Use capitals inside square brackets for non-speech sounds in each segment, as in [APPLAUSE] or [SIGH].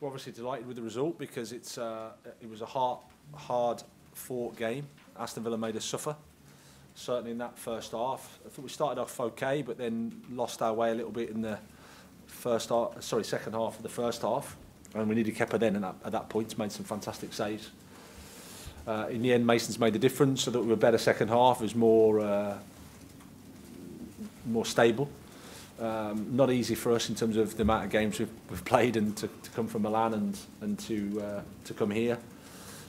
we're obviously delighted with the result because it's uh, it was a hard, hard fought game. Aston Villa made us suffer, certainly in that first half. I thought we started off okay, but then lost our way a little bit in the first half, sorry, second half of the first half. And we needed Kepa then, and at, at that point, made some fantastic saves. Uh, in the end, Mason's made the difference, so that we were better second half, it was more uh, more stable. Um, not easy for us in terms of the amount of games we've, we've played and to, to come from Milan and and to uh, to come here.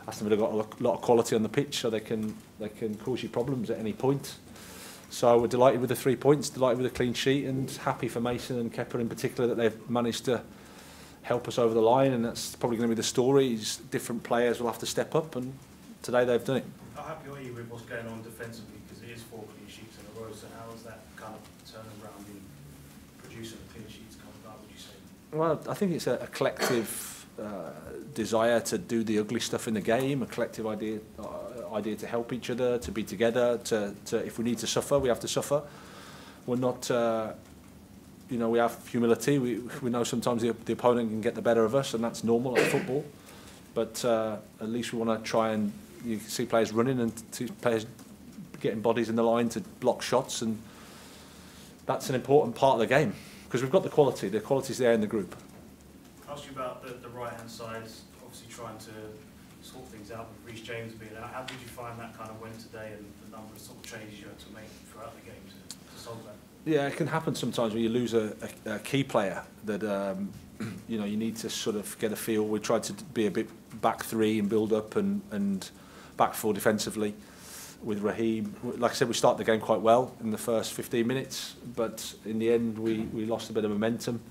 Aston Villa got a lot of quality on the pitch, so they can they can cause you problems at any point. So we're delighted with the three points, delighted with the clean sheet, and happy for Mason and Kepa in particular that they've managed to help us over the line. And that's probably going to be the story. Different players will have to step up, and today they've done it. How happy are you with what's going on defensively? Because it is four clean sheets in a row. So how is that kind of turning around clean sheets coming out? Would you say? Well, I think it's a, a collective uh, desire to do the ugly stuff in the game, a collective idea uh, idea to help each other, to be together, to, to if we need to suffer, we have to suffer. We're not, uh, you know, we have humility. We, we know sometimes the, the opponent can get the better of us, and that's normal at football. But uh, at least we want to try and you see players running and see players getting bodies in the line to block shots, and that's an important part of the game because we've got the quality. The quality's there in the group. ask you about the, the right hand side, obviously trying to sort things out with Reece James being out. How did you find that kind of went today and the number of sort of changes you had to make throughout the game to, to solve that? Yeah, it can happen sometimes when you lose a, a, a key player that um, [CLEARS THROAT] you know you need to sort of get a feel. We tried to be a bit back three and build up and and back four defensively with Raheem. Like I said, we started the game quite well in the first 15 minutes, but in the end we, we lost a bit of momentum.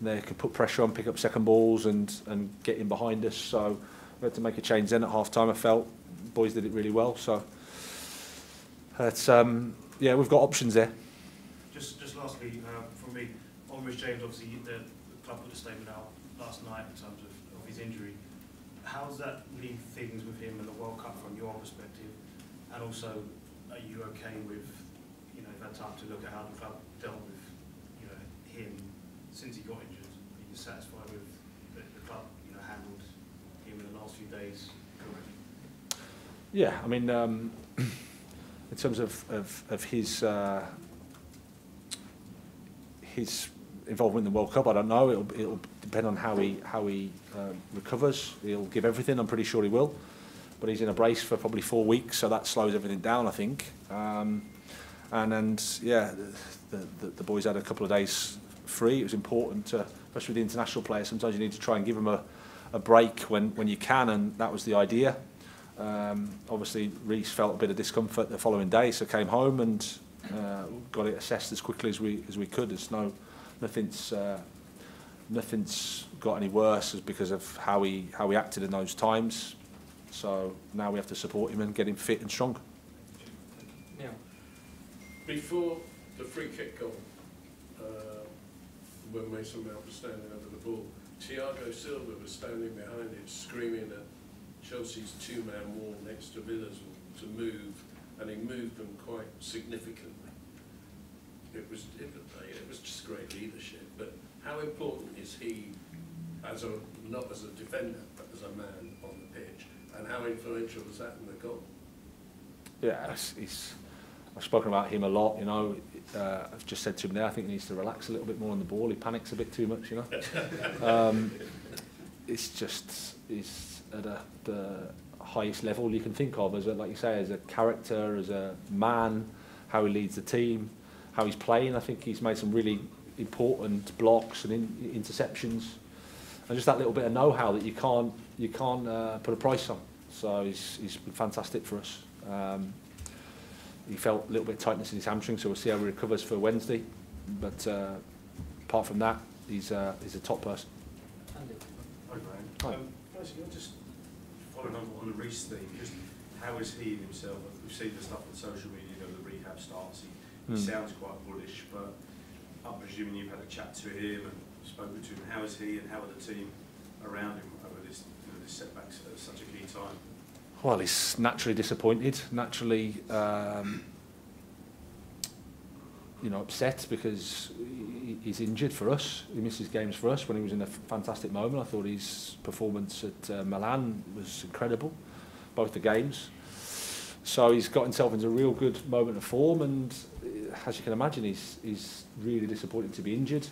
They could put pressure on, pick up second balls and, and get in behind us. So we had to make a change then at half time. I felt boys did it really well. So it's, um, yeah, we've got options there. Just, just lastly, uh, from me, Reece James, obviously the, club put a statement out last night in terms of, of his injury. How does that leave things with him in the World Cup from your perspective? And also, are you okay with, you know, you've time to look at how the club dealt with, you know, him since he got injured? Are you satisfied with the, the club, you know, handled him in the last few days correctly? Yeah, I mean, um, [CLEARS THROAT] in terms of, of, of his uh, his involvement in the World Cup, I don't know. It'll, it'll depend on how he how he uh, recovers. He'll give everything. I'm pretty sure he will. but he's in a brace for probably four weeks, so that slows everything down, I think. Um, and and yeah, the, the, the boys had a couple of days free. It was important, to, especially with the international players. Sometimes you need to try and give them a, a break when when you can, and that was the idea. Um, obviously, Reese felt a bit of discomfort the following day, so came home and uh, got it assessed as quickly as we as we could. There's no nothing's uh, nothing's got any worse because of how he how he acted in those times. So now we have to support him and get him fit and strong. Yeah. Before the free kick goal, uh, when Mason Mount was standing over the ball, Thiago Silva was standing behind him screaming at Chelsea's two-man wall next to Villa's to move, and he moved them quite significantly. It was, it it was just great leadership. But how important is he, as a not as a defender, but as a man on the pitch, And how influential was that in the goal? Yeah, it's, it's, I've spoken about him a lot, you know. Uh, I've just said to him there, I think he needs to relax a little bit more on the ball. He panics a bit too much, you know. [LAUGHS] um, it's just, he's at a, the highest level you can think of, as a, like you say, as a character, as a man, how he leads the team, how he's playing. I think he's made some really important blocks and in, interceptions and just that little bit of know-how that you can't you can't uh, put a price on. So he's he's been fantastic for us. Um, he felt a little bit of tightness in his hamstring, so we'll see how he recovers for Wednesday. But uh, apart from that, he's uh, he's a top person. Andy. Hi, Hi. Um, firstly, I'll just following on on the Reece thing, just how is he himself? We've seen the stuff on social media, you know, the rehab starts. He, he Hmm. sounds quite bullish, but I'm presuming you've had a chat to him and spoken to him. How is he and how are the team around him over this, you know, this setback at such a key time? Well, he's naturally disappointed, naturally, um, you know, upset because he's injured for us. He misses games for us when he was in a fantastic moment. I thought his performance at uh, Milan was incredible, both the games. So he's got himself into a real good moment of form, and uh, as you can imagine, he's he's really disappointed to be injured.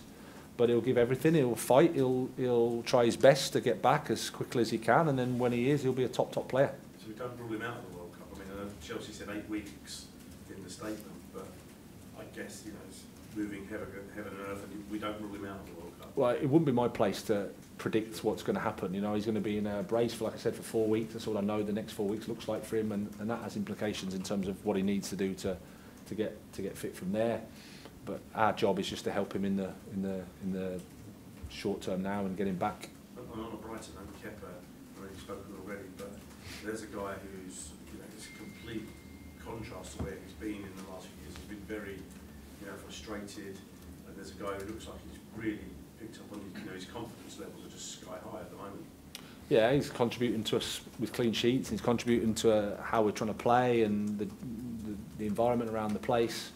but he'll give everything. He'll fight. He'll he'll try his best to get back as quickly as he can, and then when he is, he'll be a top top player. So we don't rule him out of the World Cup. I mean, I know Chelsea said eight weeks in the statement, but I guess you know it's moving heaven, heaven and earth, and we don't rule him out of the World Cup. Well, it wouldn't be my place to predict what's going to happen. You know, he's going to be in a brace for, like I said, for four weeks. That's all I know. The next four weeks looks like for him, and, and that has implications in terms of what he needs to do to to get to get fit from there. But our job is just to help him in the in the in the short term now and get him back. On a brighter note, Kepa, I know you've spoken already, but there's a guy who's, you know, it's a complete contrast to where he's been in the last few years. He's been very, you know, frustrated, and there's a guy who looks like he's really picked up on, his, you know, his confidence levels are just sky high at the moment. Yeah, he's contributing to us with clean sheets. He's contributing to uh, how we're trying to play and the, the, the environment around the place.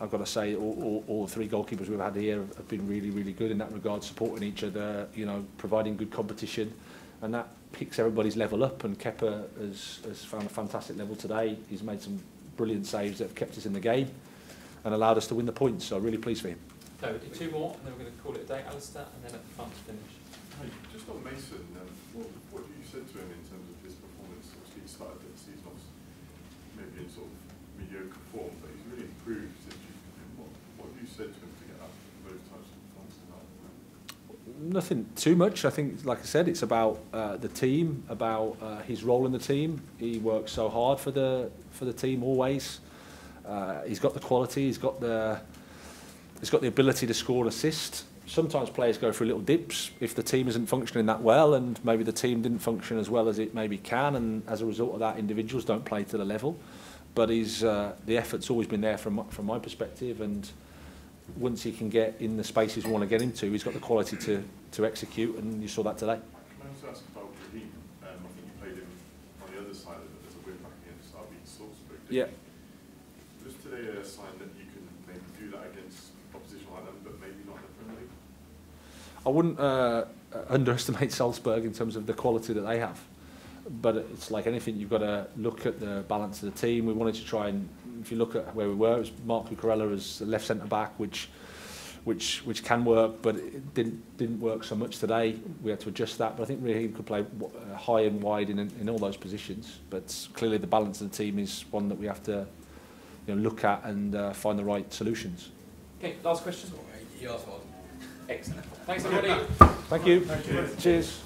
I've got to say, all, all, all the three goalkeepers we've had here have been really, really good in that regard, supporting each other, you know, providing good competition, and that picks everybody's level up. And Kepa has, has found a fantastic level today. He's made some brilliant saves that have kept us in the game and allowed us to win the points. So I'm really pleased for him. So we do two more, and then we're going to call it a day. Alistair, and then at the front to finish. Hey, just on Mason, um, what, what have you said to him in terms of his performance? Obviously, he started the season off maybe in sort of but he's really improved since you've in. What, what have you said to him to get up to those types of? Nothing too much. I think, like I said, it's about uh, the team, about uh, his role in the team. He works so hard for the for the team always. Uh, he's got the quality. He's got the he's got the ability to score assist. Sometimes players go through little dips if the team isn't functioning that well, and maybe the team didn't function as well as it maybe can, and as a result of that, individuals don't play to the level. But he's uh, the effort's always been there from my- from my perspective, and once he can get in the spaces we want to get into, he's got the quality to, to execute, and you saw that today. Can I also ask about Raheem? Um, I think you played him on the other side of it as a wing back against RB Salzburg. Yeah. you? Was today a sign that you can maybe do that against opposition like them, but maybe not in the Premier League? I wouldn't uh, underestimate Salzburg in terms of the quality that they have. but it's like anything, you've got to look at the balance of the team. We wanted to try and, if you look at where we were, it was Mark Cucurella as left centre back, which which which can work, but it didn't didn't work so much today. We had to adjust that, but I think Raheem could play uh, high and wide in in all those positions. But clearly, the balance of the team is one that we have to you know, look at and uh, find the right solutions. Okay, last question. Yours was excellent. Thanks everybody. Thank you. Thank you. Cheers.